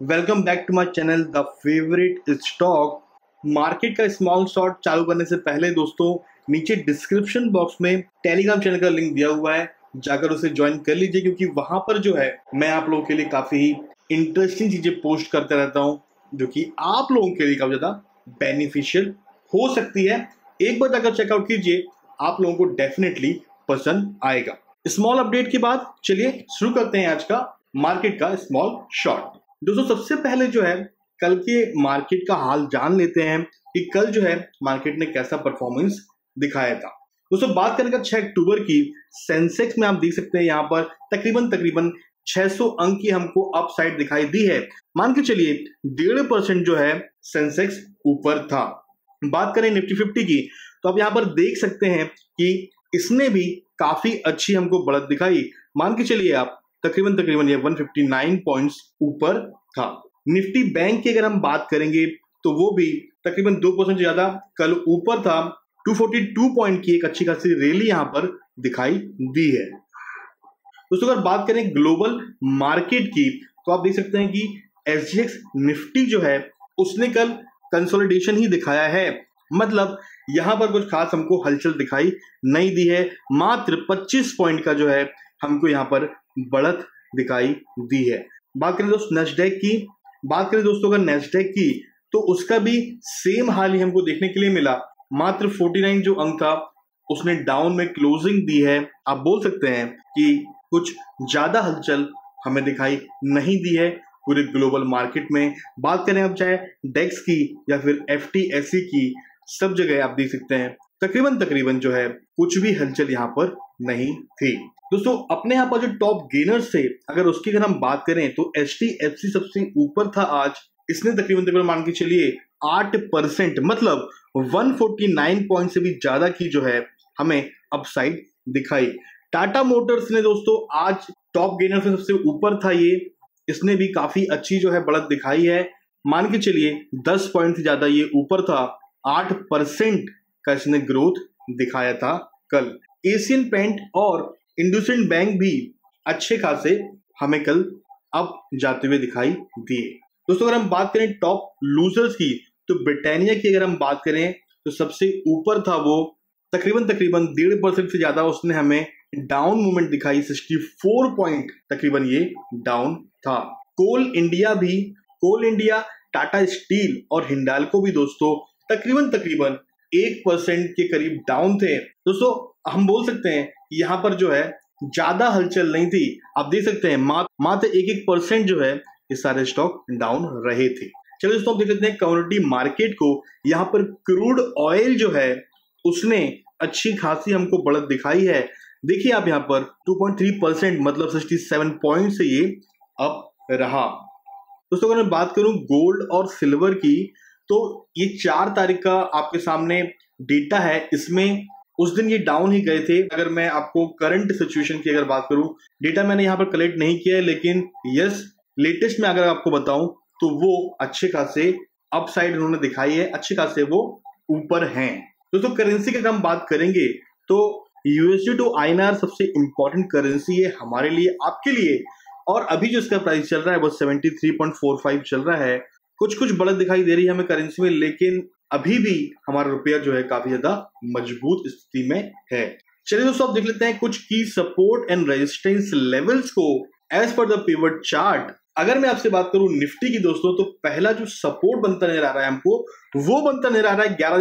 Welcome back to my channel the favourite stock market का small shot चालू करने से पहले दोस्तों, नीचे डिस्क्रिप्शन बॉक्स में टेलीग्राम चैनल का लिंक दिया हुआ है। जाकर उसे ज्वाइन कर लीजिए, क्योंकि वहाँ पर जो है, मैं आप लोगों के लिए काफ़ी इंटरेस्टिंग चीज़ें पोस्ट करते रहता हूँ, जो कि आप लोगों के लिए काफ़ी ज़्यादा बेनिफिशियल हो सकती है। एक बार जाकर चेकआउट कीजिए, आप लोगों को डेफिनेटली पसंद आएगा। स्मॉल अपडेट के बाद चलिए शुरू करते हैं आज का मार्केट का स्मॉल शॉर्ट दोस्तों, सबसे पहले जो है, कल के मार्केट का हाल जान लेते हैं कि कल जो है मार्केट ने कैसा परफॉर्मेंस दिखाया था। दोस्तों, बात करें छह अक्टूबर की सेंसेक्स में आप देख सकते हैं यहाँ पर तकरीबन तकरीबन 600 अंक की हमको अप साइड दिखाई दी है। मान के चलिए, डेढ़ परसेंट जो है सेंसेक्स ऊपर था। बात करें निफ्टी फिफ्टी की तो आप यहाँ पर देख सकते हैं कि इसने भी काफ़ी अच्छी हमको बढ़त दिखाई। मान के चलिए आप तकरीबन तकरीबन ये 159 पॉइंट्स ऊपर था। निफ्टी बैंक की अगर हम बात करेंगे तो वो भी तकरीबन दो परसेंट ज़्यादा कल ऊपर था। 242 पॉइंट की एक अच्छी खासी रैली यहाँ पर दिखाई दी है। दोस्तों, अगर बात करें ग्लोबल मार्केट की तो आप देख सकते हैं कि एस निफ्टी जो है, उसने कल कंसोलिडेशन ही दिखाया है। मतलब यहाँ पर कुछ खास हमको हलचल दिखाई नहीं दी है। मात्र 25 पॉइंट का जो है, हमको यहाँ पर बढ़त दिखाई दी है। बात करें दोस्त नेस्डेक की, बात करें दोस्तों अगर नेस्डेक की तो उसका भी सेम हाल ही हमको देखने के लिए मिला। मात्र 49 जो अंक था, उसने डाउन में क्लोजिंग दी है। आप बोल सकते हैं कि कुछ ज़्यादा हलचल हमें दिखाई नहीं दी है पूरे ग्लोबल मार्केट में। बात करें अब चाहे डेक्स की या फिर एफटीएससी की, सब जगह आप देख सकते हैं। तकरीबन तकरीबन जो है, कुछ भी हलचल यहाँ पर नहीं थी। दोस्तों, अपने यहाँ पर जो टॉप गेनर्स थे, अगर उसकी अगर हम बात करें तो एच डी एफ़ सी सबसे ऊपर था आज। इसने तकरीबन तकरीबन मान के चलिए, आठ परसेंट मतलब 149 पॉइंट से भी ज़्यादा की जो है, हमें अपसाइड दिखाई। टाटा मोटर्स ने दोस्तों, आज टॉप गेनर से सबसे ऊपर था ये। इसने भी काफ़ी अच्छी जो है, बढ़त दिखाई है। मान के चलिए 10 पॉइंट से ज़्यादा ये ऊपर था 8 परसेंट। का इसने ग्रोथ दिखाया था कल। एशियन पेंट और इंडुसेंट बैंक भी अच्छे खासे हमें कल अब जाते हुए दिखाई दिए। दोस्तों, अगर हम बात करें टॉप लूजर्स की तो ब्रिटानिया की अगर हम बात करें तो सबसे ऊपर था वो, तकरीबन तकरीबन डेढ़ परसेंट से ज़्यादा उसने हमें डाउन मूवमेंट दिखाई सिक्सटी फोर पॉइंट तकरीबन ये डाउन था। कोल इंडिया भी, कोल इंडिया, टाटा स्टील और हिंडालको भी दोस्तों, तकरीबन तकरीबन एक परसेंट के करीब डाउन थे। दोस्तों, हम बोल सकते हैं, यहाँ पर जो है, ज़्यादा हलचल नहीं थी। आप देख सकते हैं मात्र एक एक परसेंट जो है, ये सारे स्टॉक डाउन रहे थे। चलो दोस्तों आप देख सकते हैं कम्युनिटी मार्केट को। यहाँ पर क्रूड ऑयल जो है, उसने अच्छी खासी हमको बढ़त दिखाई है। देखिए आप यहाँ पर 2.3 परसेंट मतलब 67 पॉइंट से ये अब रहा। दोस्तों, अगर मैं बात करूँ गोल्ड और सिल्वर की तो ये चार तारीख का आपके सामने डेटा है। इसमें उस दिन ये डाउन ही गए थे। अगर मैं आपको करंट सिचुएशन की अगर बात करूँ डेटा मैंने यहाँ पर कलेक्ट नहीं किया है, लेकिन यस लेटेस्ट में अगर आपको बताऊँ तो वो अच्छे खासे अपसाइड उन्होंने दिखाई है। अच्छे खासे वो ऊपर हैं। दोस्तों करेंसी की अगर हम बात करेंगे तो यूएसडी टू आई सबसे इंपॉर्टेंट करेंसी है हमारे लिए, आपके लिए। और अभी जो इसका प्राइस चल रहा है, वो seventy three point four five चल रहा है। कुछ कुछ बढ़त दिखाई दे रही है हमें करेंसी में, लेकिन अभी भी हमारा रुपया जो है काफ़ी ज़्यादा मज़बूत स्थिति में है। चलिए दोस्तों आप देख लेते हैं कुछ की सपोर्ट एंड रेजिस्टेंस लेवल्स को एज पर द चार्ट अगर मैं आपसे बात करूँ निफ्टी की दोस्तों तो पहला जो सपोर्ट बनता नज़र आ रहा है हमको, वो बनता नज़र आ रहा है ग्यारह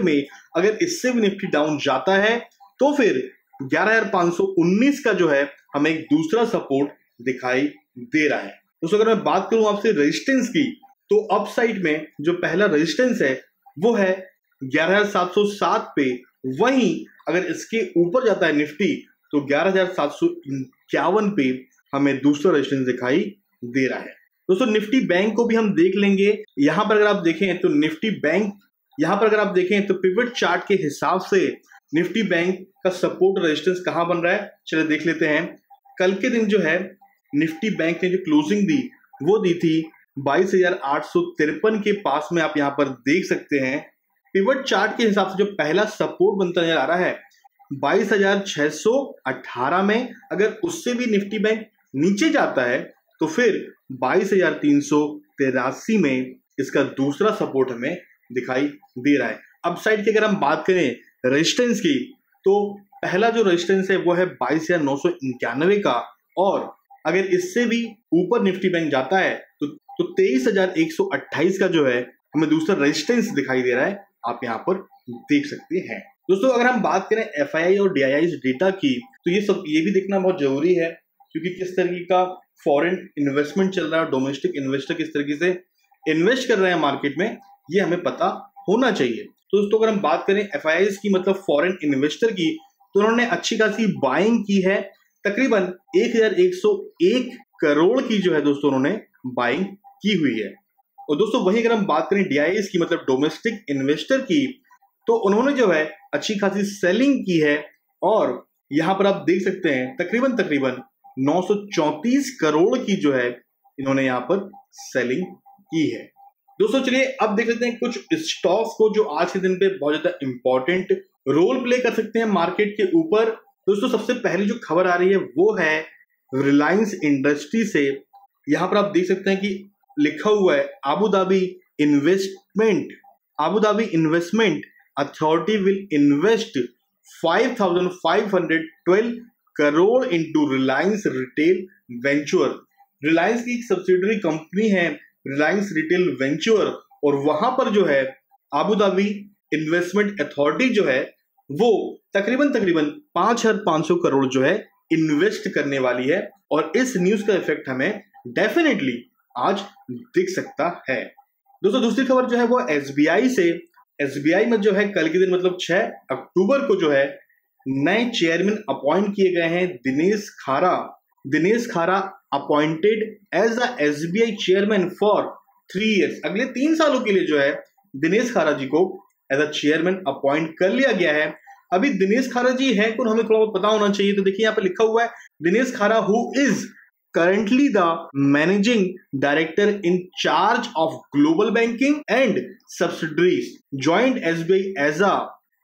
में। अगर इससे भी निफ्टी डाउन जाता है तो फिर ग्यारह हज़ार पाँच सौ उन्नीस का जो है हमें एक दूसरा सपोर्ट दिखाई दे रहा है। दोस्तों अगर मैं बात करूँ आपसे रेजिस्टेंस की तो अप साइड में जो पहला रेजिस्टेंस है, वो है 11707 पे। वहीं अगर इसके ऊपर जाता है निफ्टी तो ग्यारह पे हमें दूसरा रेजिस्टेंस दिखाई दे रहा है। दोस्तों, निफ्टी बैंक को भी हम देख लेंगे। यहाँ पर अगर आप देखें तो निफ्टी बैंक, यहाँ पर अगर आप देखें तो पिवट चार्ट के हिसाब से निफ्टी बैंक का सपोर्ट रेजिस्टेंस कहाँ बन रहा है? चलिए देख लेते हैं। कल के दिन जो है निफ्टी बैंक ने जो क्लोजिंग दी, वो दी थी बाईस हज़ार आठ सौ तिरपन के पास में आप यहाँ पर देख सकते हैं। पिवट चार्ट के हिसाब से जो पहला सपोर्ट बनता नज़र आ रहा है, बाईस हज़ार छह सौ अठारह में अगर उससे भी निफ्टी बैंक नीचे जाता है तो फिर बाईस हज़ार तीन सौ तिरासी में इसका दूसरा सपोर्ट हमें दिखाई दे रहा है। अब साइड की अगर हम बात करें रेजिस्टेंस की तो पहला जो रेजिस्टेंस है, वो है बाईस हज़ार नौ सौ इक्यानवे का और अगर इससे भी ऊपर निफ्टी बैंक जाता है तो तो तेईस हज़ार एक सौ अट्ठाईस का जो है, हमें दूसरा रेजिस्टेंस दिखाई दे रहा है। आप यहाँ पर देख सकते हैं। दोस्तों, अगर हम बात करें एफआईआई और डीआईआई डेटा की तो ये सब, ये भी देखना बहुत ज़रूरी है, क्योंकि किस तरीके का फॉरेन इन्वेस्टमेंट चल रहा है डोमेस्टिक इन्वेस्टर किस तरीके से इन्वेस्ट कर रहे हैं मार्केट में, ये हमें पता होना चाहिए। तो दोस्तों, अगर हम बात करें एफ़ की मतलब फॉरेन इन्वेस्टर की तो उन्होंने अच्छी खासी बाइंग की है तकरीबन 1101 करोड़ की जो है दोस्तों उन्होंने बाइंग की हुई है। और दोस्तों, वही अगर हम बात करें डीआईएस की मतलब डोमेस्टिक इन्वेस्टर की तो उन्होंने जो है अच्छी खासी सेलिंग की है और यहाँ पर आप देख सकते हैं, तकरीबन तकरीबन 934 करोड़ की जो है इन्होंने यहाँ पर सेलिंग की है। दोस्तों, चलिए अब देख लेते हैं कुछ स्टॉक्स को जो आज के दिन पे बहुत ज़्यादा इंपॉर्टेंट रोल प्ले कर सकते हैं मार्केट के ऊपर। दोस्तों सबसे पहली जो खबर आ रही है वो है रिलायंस इंडस्ट्री से। यहाँ पर आप देख सकते हैं कि लिखा हुआ है Abu Dhabi investment Abu Dhabi investment authority will invest 5,512 crore into Reliance retail venture Reliance की एक सब्सिडरी कंपनी है रिलायंस रिटेल वेंचर और वहाँ पर जो है आबू धाबी इन्वेस्टमेंट अथॉरिटी जो है वो तकरीबन तकरीबन पाँच हज़ार पाँच सौ करोड़ जो है इन्वेस्ट करने वाली है और इस न्यूज़ का इफ़ेक्ट हमें डेफिनेटली आज दिख सकता है। दोस्तों, दूसरी खबर जो है वो एसबीआई से। एसबीआई में जो है कल के दिन मतलब 6 अक्टूबर को जो है नए चेयरमैन अपॉइंट किए गए हैं Dinesh Khara. Dinesh Khara appointed as the S chairman for three years अगले तीन सालों के लिए जो है दिनेश खारा जी को एज अ चेयरमैन अपॉइंट कर लिया गया है। अभी दिनेश खारा जी है कौन हमें थोड़ा बहुत पता होना चाहिए। तो देखिए, यहाँ पे लिखा हुआ है, Dinesh Khara who is currently the managing director in charge of global banking and subsidiaries joined S B as a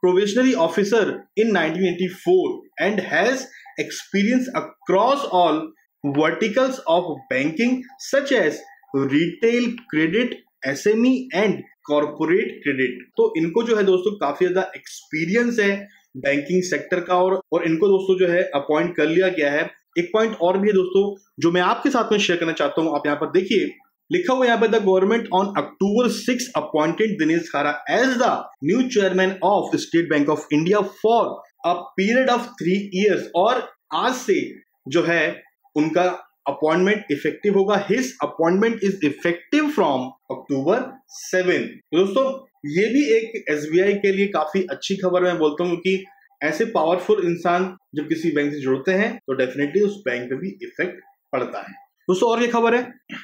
probationary officer in 1984 and has experience across all verticals of banking such as retail credit S M E and corporate credit तो इनको जो है दोस्तों, काफ़ी ज़्यादा experience है। Banking sector का और और इनको दोस्तों जो है अपॉइंट कर लिया गया है। एक पॉइंट और भी है दोस्तों, जो मैं आपके साथ में शेयर करना चाहता हूँ, आप यहाँ पर देखिए, लिखा हुआ यहाँ पे the government on October six appointed Dinesh Khara as the new chairman of State Bank of India for a period of three years और आज से जो है, उनका अपॉइंटमेंट इफ़ेक्टिव होगा। His appointment is effective from October seven दोस्तों ये भी एक एस के लिए काफ़ी अच्छी खबर मैं बोलता हूँ क्योंकि ऐसे पावरफुल इंसान जब किसी बैंक से जुड़ते हैं तो डेफिनेटली उस बैंक पे भी इफ़ेक्ट पड़ता है। दोस्तों, और ये खबर है।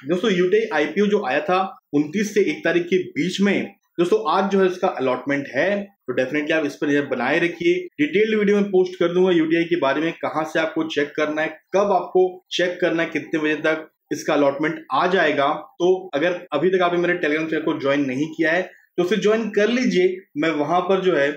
दोस्तों यूटीआई आईपीओ जो आया था 29 से एक तारीख के बीच में, दोस्तों, आज जो है इसका अलॉटमेंट है तो डेफिनेटली आप इस पर नज़र बनाए रखिए। डिटेल्ड वीडियो में पोस्ट कर दूँगा यूटीआई के बारे में, कहाँ से आपको चेक करना है, कब आपको चेक करना है, कितने बजे तक इसका अलॉटमेंट आ जाएगा। तो अगर अभी तक आपने मेरे टेलीग्राम चैनल को ज्वाइन नहीं किया है तो फिर ज्वाइन कर लीजिए, मैं वहाँ पर जो है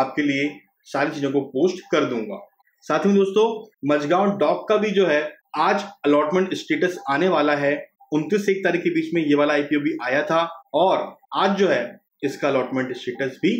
आपके लिए सारी चीज़ों को पोस्ट कर दूँगा। साथ ही दोस्तों मजगांव डॉक का भी जो है, आज अलॉटमेंट स्टेटस आने वाला है। उनतीस से एक तारीख के बीच में ये वाला आईपीओ भी आया था और आज जो है, इसका अलॉटमेंट स्टेटस भी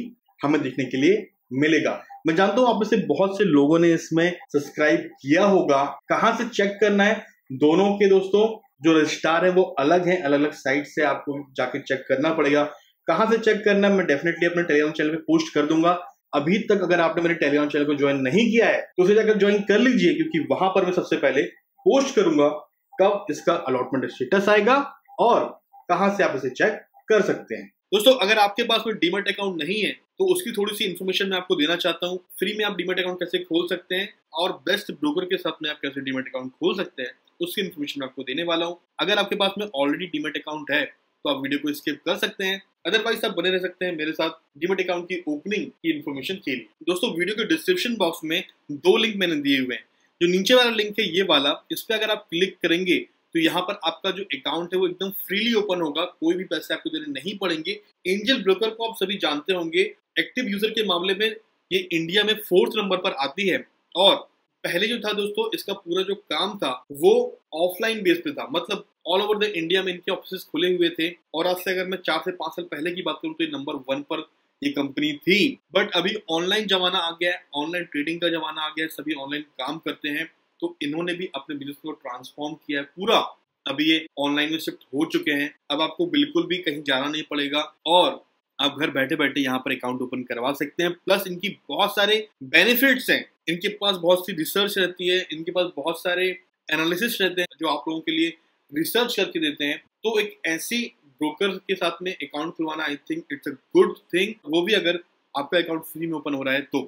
हमें देखने के लिए मिलेगा। मैं जानता हूँ आप में से बहुत से लोगों ने इसमें सब्सक्राइब किया होगा। कहाँ से चेक करना है? दोनों के दोस्तों, जो रजिस्ट्रार है, वो अलग है अलग अलग साइट से आपको जाके चेक करना पड़ेगा। कहाँ से चेक करना मैं डेफिनेटली अपने टेलीग्राम चैनल पे पोस्ट कर दूँगा। अभी तक अगर आपने मेरे टेलीग्राम चैनल को ज्वाइन नहीं किया है तो उसे जाकर ज्वाइन कर लीजिए, क्योंकि वहाँ पर मैं सबसे पहले पोस्ट करूँगा कब इसका अलॉटमेंट स्टेटस आएगा और कहाँ से आप इसे चेक कर सकते हैं। दोस्तों, अगर आपके पास कोई डीमेट अकाउंट नहीं है तो उसकी थोड़ी सी इन्फॉर्मेशन मैं आपको देना चाहता हूँ। फ्री में आप डीमेट अकाउंट कैसे खोल सकते हैं और बेस्ट ब्रोकर के साथ में आप कैसे डीमेट अकाउंट खोल सकते हैं, उसकी इन्फॉर्मेशन मैं आपको देने वाला हूँ। अगर आपके पास में ऑलरेडी डीमेट अकाउंट है तो आप वीडियो को स्किप कर सकते हैं। अदरवाइज़ आप बने रह सकते हैं मेरे साथ डीमेट अकाउंट की ओपनिंग की इन्फॉर्मेशन के लिए। दोस्तों वीडियो के डिस्क्रिप्शन बॉक्स में दो लिंक मैंने दिए हुए हैं। जो नीचे वाला लिंक है, ये वाला, इस पर अगर आप क्लिक करेंगे तो यहाँ पर आपका जो अकाउंट है, वो एकदम फ्रीली ओपन होगा। कोई भी पैसे आपको देने नहीं पड़ेंगे। एंजल ब्रोकर को आप सभी जानते होंगे। एक्टिव यूज़र के मामले में ये इंडिया में फोर्थ नंबर पर आती है। और पहले जो था दोस्तों, इसका पूरा जो काम था, वो ऑफलाइन बेस पे था। मतलब ऑल ओवर द इंडिया में इनके ऑफ़िस खुले हुए थे। और आज से अगर मैं चार से पाँच साल पहले की बात करूँ तो ये नंबर वन पर ये कंपनी थी। बट अभी ऑनलाइन जमाना आ गया है ऑनलाइन ट्रेडिंग का जमाना आ गया है, सभी ऑनलाइन काम करते हैं। तो इन्होंने भी अपने बिज़नेस को ट्रांसफॉर्म किया है पूरा। अभी ये ऑनलाइन में शिफ्ट हो चुके हैं। अब आपको बिल्कुल भी कहीं जाना नहीं पड़ेगा। और आप घर बैठे बैठे यहाँ पर अकाउंट ओपन करवा सकते हैं। प्लस इनकी बहुत सारे बेनिफिट्स हैं। इनके पास बहुत सी रिसर्च रहती है, इनके पास बहुत सारे एनालिसिस रहते हैं जो आप लोगों के लिए रिसर्च करके देते हैं। तो एक ऐसी ब्रोकर के साथ में अकाउंट खुलवाना I think it's a good thing वो भी अगर आपका अकाउंट फ्री में ओपन हो रहा है तो।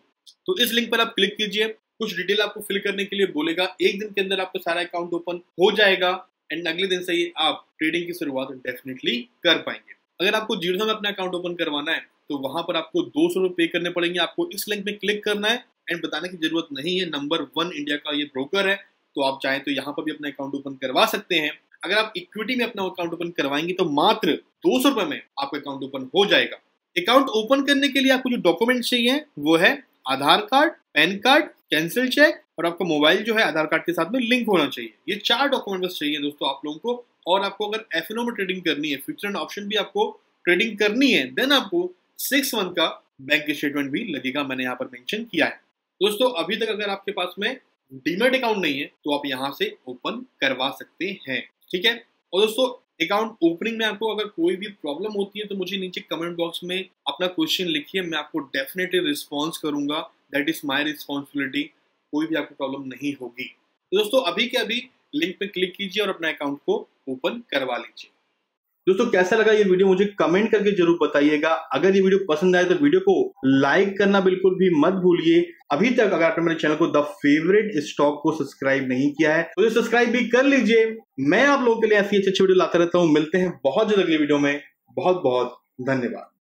तो इस लिंक पर आप क्लिक कीजिए। कुछ डिटेल आपको फिल करने के लिए बोलेगा। एक दिन के अंदर आपका सारा अकाउंट ओपन हो जाएगा। एंड अगले दिन से ही आप ट्रेडिंग की शुरुआत डेफिनेटली कर पाएँगे। अगर आपको ज़ीरो में अपना अकाउंट ओपन करवाना है तो वहाँ पर आपको दो सौ पे करने पड़ेंगे, आपको इस लिंक में क्लिक करना है। एंड बताने की ज़रूरत नहीं है नंबर वन इंडिया का ये ब्रोकर है तो आप चाहें तो यहाँ पर भी अपना अकाउंट ओपन करवा सकते हैं। अगर आप इक्विटी में अपना अकाउंट ओपन करवाएँगे तो मात्र दो सौ रुपए में आपका अकाउंट ओपन हो जाएगा। अकाउंट ओपन करने के लिए आपको जो डॉक्यूमेंट चाहिए, वो है Aadhaar card, PAN card cancel cheque और आपका मोबाइल जो है, आधार कार्ड के साथ में लिंक होना चाहिए। ये चार डॉक्यूमेंट बस चाहिए दोस्तों आप लोगों को। और आपको अगर एफ़ में ट्रेडिंग करनी है फ्यूचर एंड ऑप्शन भी आपको ट्रेडिंग करनी है देन आपको सिक्स मंथ का बैंक स्टेटमेंट भी लगेगा, मैंने यहाँ पर मेंशन किया है। दोस्तों, अभी तक अगर आपके पास में डीमेट अकाउंट नहीं है तो आप यहाँ से ओपन करवा सकते हैं, ठीक है? और दोस्तों अकाउंट ओपनिंग में आपको अगर कोई भी प्रॉब्लम होती है तो मुझे नीचे कमेंट बॉक्स में अपना क्वेश्चन लिखिए, मैं आपको डेफिनेटली रिस्पॉन्स करूँगा। दैट इज़ माई रिस्पॉन्सिबिलिटी कोई भी आपको प्रॉब्लम नहीं होगी। तो दोस्तों, अभी के अभी लिंक पे क्लिक कीजिए और अपना अकाउंट को ओपन करवा लीजिए। दोस्तों, कैसा लगा ये वीडियो? मुझे कमेंट करके ज़रूर बताइएगा। अगर ये वीडियो पसंद आए तो वीडियो को लाइक करना बिल्कुल भी मत भूलिए। अभी तक अगर आपने मेरे चैनल को द फेवरेट स्टॉक को सब्सक्राइब नहीं किया है तो सब्सक्राइब भी कर लीजिए। मैं आप लोगों के लिए ऐसी अच्छी अच्छी वीडियो लाता रहता हूँ। मिलते हैं बहुत जल्द अगली वीडियो में। बहुत बहुत धन्यवाद।